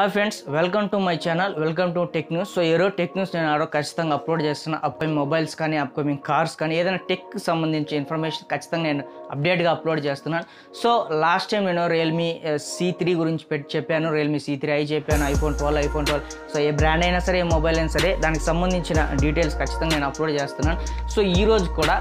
Hi friends welcome to my channel welcome to tech news so ఈరోజు tech news నేను ఆరో ఖచ్చితంగా upload చేస్తున్న అప్కమింగ్ మొబైల్స్ కానీ అప్కమింగ్ కార్స్ కానీ ఏదైనా టెక్ సంబంధించి ఇన్ఫర్మేషన్ ఖచ్చితంగా నేను అప్డేట్గా అప్లోడ్ చేస్తున్నాను. సో లాస్ట్ టైం నేను రియల్మీ సి త్రీ గురించి పెట్టి చెప్పాను రియల్మీ సి త్రీ ఐ చెప్పాను iPhone twelve iPhone twelve so ఏ బ్రాండ్ అయినా సరే ఏ మొబైల్ అయినా సరే దానికి సంబంధించిన డీటెయిల్స్ ఖచ్చితంగా నేను అప్లోడ్ చేస్తున్నాను. సో ఈరోజు కూడా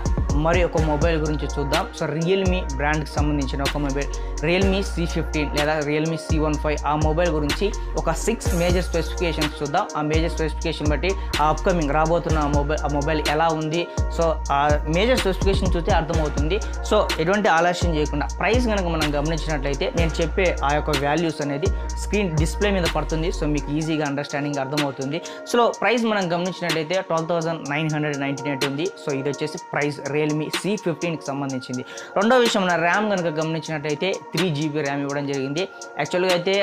మరి ఒక మొబైల్ గురించి చూద్దాం. సో రియల్మీ బ్రాండ్కి సంబంధించిన ఒక మొబైల్ రియల్మీ సి ఫిఫ్టీన్ లేదా రియల్మీ సి వన్ ఫైవ్ ఆ మొబైల్ గురించి ఒక సిక్స్ మేజర్ స్పెసిఫికేషన్స్ చూద్దాం. ఆ మేజర్ స్పెసిఫికేషన్ బట్టి ఆ అప్కమింగ్ రాబోతున్న మొబైల్ ఆ మొబైల్ ఎలా ఉంది? సో ఆ మేజర్ స్పెసిఫికేషన్ చూస్తే అర్థమవుతుంది. సో ఎటువంటి ఆలస్యం చేయకుండా ప్రైస్ కనుక మనం గమనించినట్లయితే నేను చెప్పే ఆ యొక్క వాల్యూస్ అనేది స్క్రీన్ డిస్ప్లే మీద పడుతుంది. సో మీకు ఈజీగా అండర్స్టాండింగ్ అర్థమవుతుంది. సో ప్రైస్ మనం గమనించినట్లయితే twelve thousand nine hundred ninety nine ఉంది. సో ఇది వచ్చేసి ప్రైస్ రియల్మీ సి ఫిఫ్టీన్కి సంబంధించింది. రెండో విషయం మన ర్యామ్ కనుక గమనించినట్లయితే త్రీ జీబీ ర్యామ్ ఇవ్వడం జరిగింది. యాక్చువల్గా అయితే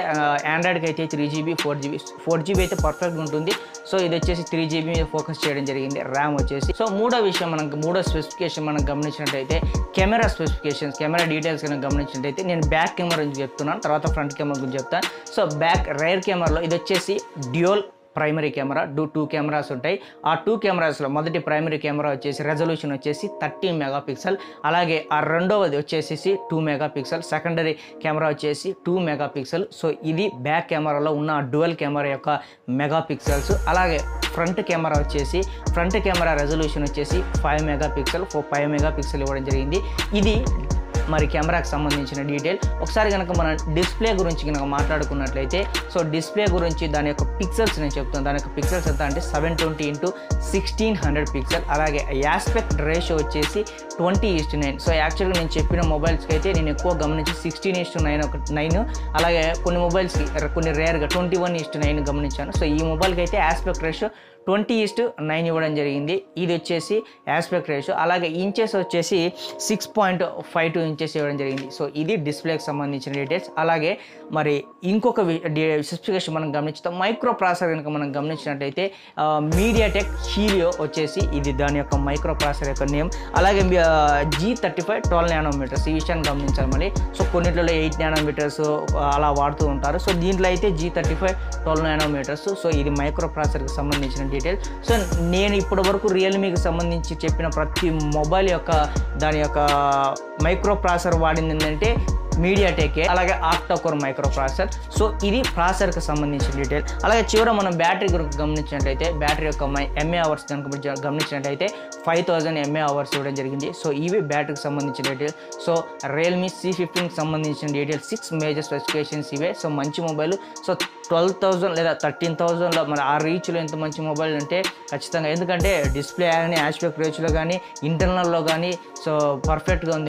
ఆండ్రాయిడ్కి అయితే three GB four GB four GB అయితే పర్ఫెక్ట్గా ఉంటుంది. సో ఇది వచ్చేసి త్రీ జీబీ మీద ఫోకస్ చేయడం జరిగింది. ర్యామ్ వచ్చేసి. సో మూడో విషయం మనం మూడో స్పెసిఫికేషన్ మనం గమనించినట్టయితే కెమెరా స్పెసిఫికేషన్స్ కెమెరా డీటెయిల్స్ కనుక గమనించినట్టయితే నేను బ్యాక్ కెమెరా గురించి చెప్తున్నాను. తర్వాత ఫ్రంట్ కెమెరా గురించి చెప్తాను. సో బ్యాక్ రైర్ కెమెరాలో ఇది వచ్చేసి డ్యూయల్ ప్రైమరీ కెమెరా డూ టూ కెమెరాస్ ఉంటాయి. ఆ టూ కెమెరాస్లో మొదటి ప్రైమరీ కెమెరా వచ్చేసి రెజల్యూషన్ వచ్చేసి థర్టీ మెగా పిక్సెల్ అలాగే ఆ రెండవది వచ్చేసి two mega pixel secondary camera వచ్చేసి టూ మెగా పిక్సెల్ సో ఇది బ్యాక్ కెమెరాలో ఉన్న డ్యువల్ కెమెరా యొక్క మెగా పిక్సెల్స్ అలాగే ఫ్రంట్ కెమెరా వచ్చేసి ఫ్రంట్ కెమెరా రెజల్యూషన్ వచ్చేసి five mega pixel five mega pixel ఇవ్వడం జరిగింది. ఇది మరి కెమెరాకి సంబంధించిన డీటెయిల్. ఒకసారి కనుక మనం డిస్ప్లే గురించి కనుక మాట్లాడుకున్నట్లయితే సో డిస్ప్లే గురించి దాని యొక్క పిక్సెల్స్ నేను చెప్తాను. దాని యొక్క పిక్సెల్స్ ఎంత అంటే seven twenty into sixteen hundred pixel. అలాగే యాస్పెక్ట్ రేషియో వచ్చేసి twenty is to nine. So యాక్చువల్గా నేను చెప్పిన మొబైల్స్కి అయితే నేను ఎక్కువ గమనించి సిక్స్టీన్ ఈస్ట్ నైన్ ఒక నైన్. అలాగే కొన్ని మొబైల్స్కి కొన్ని రేర్గా twenty one is to nine గమనించాను. సో ఈ మొబైల్కి అయితే aspect ratio twenty is to nine ఇవ్వడం జరిగింది. ఇది వచ్చేసి యాస్పెక్ట్ రేషియో అలాగే ఇంచెస్ వచ్చేసి six point five two inches ఇవ్వడం జరిగింది. సో ఇది డిస్ప్లేకి సంబంధించిన డీటెయిల్స్ అలాగే మరి ఇంకొక స్పెసిఫికేషన్ మనం గమనించుతాం మైక్రో ప్రాసెసర్ కనుక మనం గమనించినట్టయితే మీడియాటెక్ హీలియో వచ్చేసి ఇది దాని యొక్క మైక్రో ప్రాసెసర్ యొక్క నేమ్ అలాగే G thirty five twelve nanometers ఈ విషయాన్ని గమనించాలి మళ్ళీ. సో కొన్నిట్లలో ఎయిట్ నానోమీటర్స్ అలా వాడుతూ ఉంటారు. సో దీంట్లో అయితే G thirty five twelve nanometers so ఇది మైక్రో ప్రాసెసర్కి సంబంధించిన డీటెయిల్ సో నేను ఇప్పటి వరకు రియల్మీకి సంబంధించి చెప్పిన ప్రతి మొబైల్ యొక్క దాని యొక్క మైక్రో ప్రాసెసర్ వాడింది ఏంటంటే మీడియా మీడియాటెక్ అలాగే ఆక్టాకోర్ మైక్రో ప్రాసెసర్ సో ఇది ప్రాసెసర్కి సంబంధించిన డీటెయిల్. అలాగే చివర మనం బ్యాటరీ గురించి గమనించినట్లయితే బ్యాటరీ యొక్క మై ఎంఏ అవర్స్ కనుక గమనించినట్లయితే ఫైవ్ థౌజండ్ ఎంఏ అవర్స్ ఇవ్వడం జరిగింది. సో ఇవి బ్యాటరీకి సంబంధించిన డీటెయిల్. సో రియల్మీ సి ఫిఫ్టీన్కి సంబంధించిన డీటెయిల్ సిక్స్ మేజర్ స్పెసిఫికేషన్స్ ఇవే. సో మంచి మొబైల్. సో ట్వెల్వ్ థౌజండ్ లేదా థర్టీన్ థౌజండ్లో మన ఆ రీచ్లో ఎంత మంచి మొబైల్ అంటే ఖచ్చితంగా. ఎందుకంటే డిస్ప్లే కానీ యాస్పెక్ట్ రేచ్లో కానీ ఇంటర్నల్లో కానీ సో పర్ఫెక్ట్గా ఉంది.